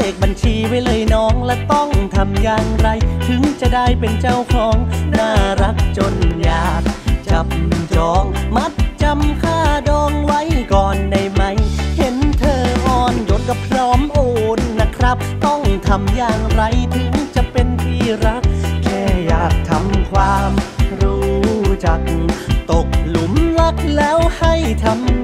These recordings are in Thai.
เลขบัญชีไว้เลยน้องและต้องทำอย่างไร ถึงจะได้เป็นเจ้าของ น่ารักจนอยาก จับจองมัดจำค่าดองไว้ก่อนได้ไหม เห็นเธออ่อนโยนก็พร้อมโอนนะครับ ต้องทำอย่างไรถึงจะเป็นที่รัก แค่อยากทำความรู้จัก ตกหลุมรักแล้วให้ทำ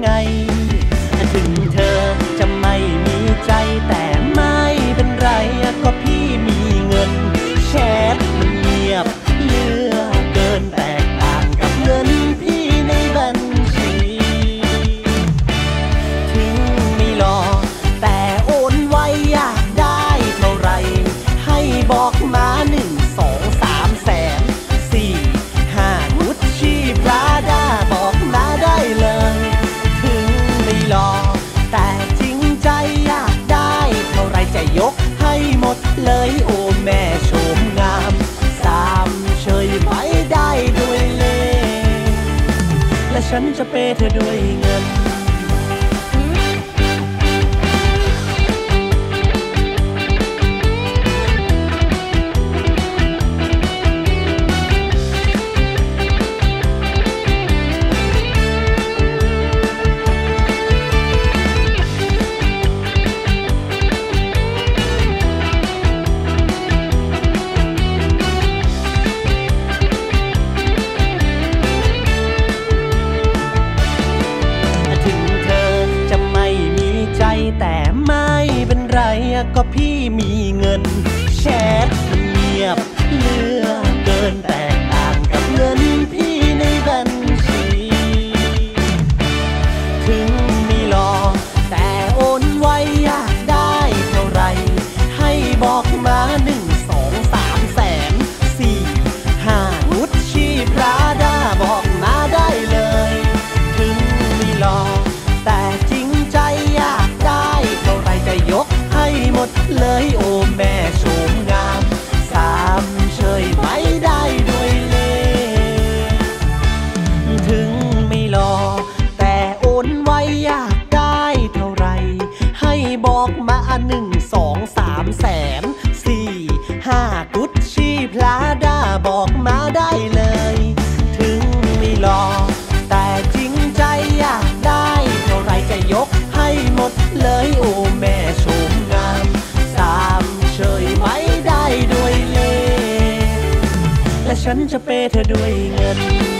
เลยโอ้แม่ชมงามสามเฉยไปได้ด้วยเลและฉันจะเปเธอด้วยเงิน เลยโอ้แม่ช ฉันจะเปเธอด้วยเงิน